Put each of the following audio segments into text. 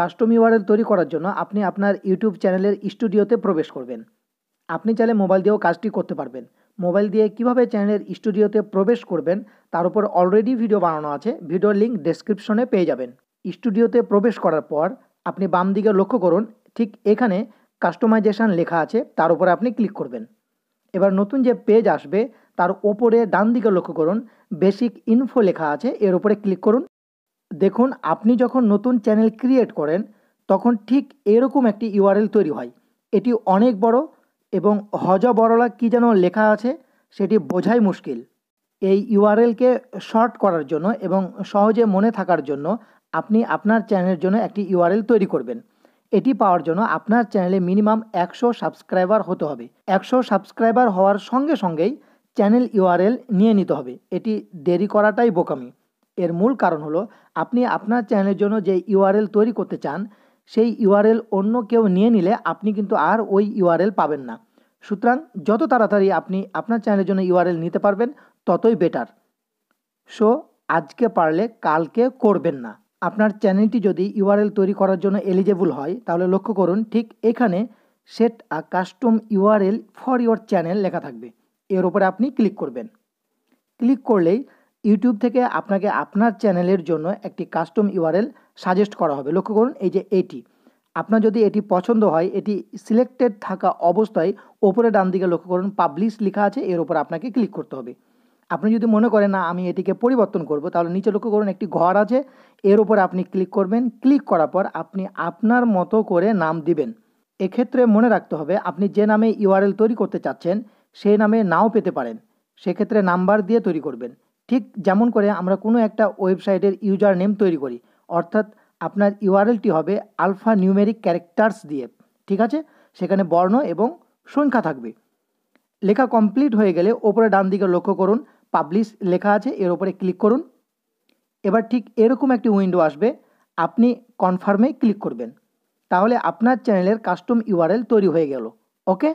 Custom URL তৈরি করার জন্য আপনি আপনার ইউটিউব চ্যানেলের স্টুডিওতে প্রবেশ করবেন। আপনি চাইলে মোবাইল দিয়েও কাজটি করতে পারবেন। মোবাইল দিয়ে কীভাবে চ্যানেলের স্টুডিওতে প্রবেশ করবেন, তার উপর অলরেডি ভিডিও বানানো আছে। ভিডিওর লিঙ্ক ডেসক্রিপশনে পেয়ে যাবেন। স্টুডিওতে প্রবেশ করার পর আপনি বাম দিকে লক্ষ্য করুন, ঠিক এখানে কাস্টমাইজেশন লেখা আছে, তার উপরে আপনি ক্লিক করবেন। এবার নতুন যে পেজ আসবে, তার ওপরে ডান দিকে লক্ষ্য করুন বেসিক ইনফো লেখা আছে, এর উপরে ক্লিক করুন। দেখুন, আপনি যখন নতুন চ্যানেল ক্রিয়েট করেন, তখন ঠিক এরকম একটি ইউআরএল তৈরি হয়। এটি অনেক বড় এবং হজ বড়লা কী যেন লেখা আছে, সেটি বোঝাই মুশকিল। এই ইউআরএলকে শর্ট করার জন্য এবং সহজে মনে থাকার জন্য আপনি আপনার চ্যানেলের জন্য একটি ইউআরএল তৈরি করবেন। এটি পাওয়ার জন্য আপনার চ্যানেলে মিনিমাম একশো সাবস্ক্রাইবার হতে হবে। একশো সাবস্ক্রাইবার হওয়ার সঙ্গে সঙ্গেই চ্যানেল ইউআরএল নিয়ে নিতে হবে। এটি দেরি করাটাই বোকামি। এর মূল কারণ হলো, আপনি আপনার চ্যানেলের জন্য যে ইউআরএল তৈরি করতে চান, সেই ইউআরএল অন্য কেউ নিয়ে নিলে আপনি কিন্তু আর ওই ইউআরএল পাবেন না। সুতরাং যত তাড়াতাড়ি আপনি আপনার চ্যানেলের জন্য ইউআরএল নিতে পারবেন, ততই বেটার সো আজকে পারলে কালকে করবেন না। আপনার চ্যানেলটি যদি ইউআরএল তৈরি করার জন্য এলিজেবল হয়, তাহলে লক্ষ্য করুন, ঠিক এখানে set a custom URL for your channel লেখা থাকবে। এর উপরে আপনি ক্লিক করবেন। ক্লিক করলেই ইউটিউব থেকে আপনাকে আপনার চ্যানেলের জন্য একটি কাস্টম ইউআরএল সাজেস্ট করা হবে। লক্ষ্য করুন, এই যে এটি। আপনার যদি এটি পছন্দ হয়, এটি সিলেক্টেড থাকা অবস্থায় ওপরে ডান দিকে লক্ষ্য করুন পাবলিশ লেখা আছে, এর উপর আপনাকে ক্লিক করতে হবে। আপনি যদি মনে করেন, না, আমি এটিকে পরিবর্তন করব তাহলে নিচে লক্ষ্য করুন, একটি ঘর আছে, এর উপর আপনি ক্লিক করবেন। ক্লিক করার পর আপনি আপনার মতো করে নাম দিবেন। এক্ষেত্রে মনে রাখতে হবে, আপনি যে নামে ইউআরএল তৈরি করতে চাচ্ছেন সেই নামে নাও পেতে পারেন। সেক্ষেত্রে নাম্বার দিয়ে তৈরি করবেন। ঠিক যেমন করে আমরা কোনো একটা ওয়েবসাইটের ইউজার নেম তৈরি করি, অর্থাৎ আপনার ইউআরএলটি হবে আলফা নিউমেরিক ক্যারেক্টার্স দিয়ে, ঠিক আছে? সেখানে বর্ণ এবং সংখ্যা থাকবে। লেখা কমপ্লিট হয়ে গেলে ওপরে ডান দিকে লক্ষ্য করুন, পাবলিশ লেখা আছে, এর ওপরে ক্লিক করুন। এবার ঠিক এরকম একটি উইন্ডো আসবে, আপনি কনফার্মে ক্লিক করবেন। তাহলে আপনার চ্যানেলের কাস্টম ইউআরএল তৈরি হয়ে গেল, ওকে?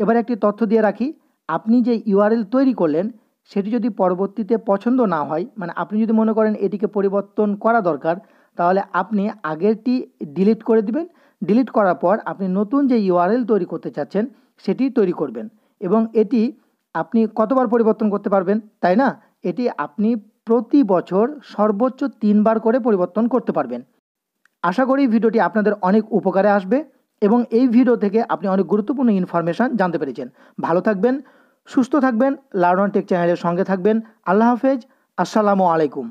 এবার একটি তথ্য দিয়ে রাখি, আপনি যে ইউআরএল তৈরি করলেন সেটি যদি পরবর্তীতে পছন্দ না হয় মানে আপনি যদি মনে করেন এটিকে পরিবর্তন করা দরকার, তাহলে আপনি আগেরটি ডিলিট করে দিবেন। ডিলিট করার পর আপনি নতুন যে ইউআরএল তৈরি করতে চাচ্ছেন, সেটি তৈরি করবেন। এবং এটি আপনি কতবার পরিবর্তন করতে পারবেন, তাই না? এটি আপনি প্রতি বছর সর্বোচ্চ তিনবার করে পরিবর্তন করতে পারবেন। আশা করি ভিডিওটি আপনাদের অনেক উপকারে আসবে এবং এই ভিডিও থেকে আপনি অনেক গুরুত্বপূর্ণ ইনফরমেশান জানতে পেরেছেন। ভালো থাকবেন সুস্থ থাকবেন লার্ন টেক চ্যানেলের সঙ্গে থাকবেন। আল্লাহ হাফেজ আসসালামু আলাইকুম।